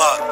luck.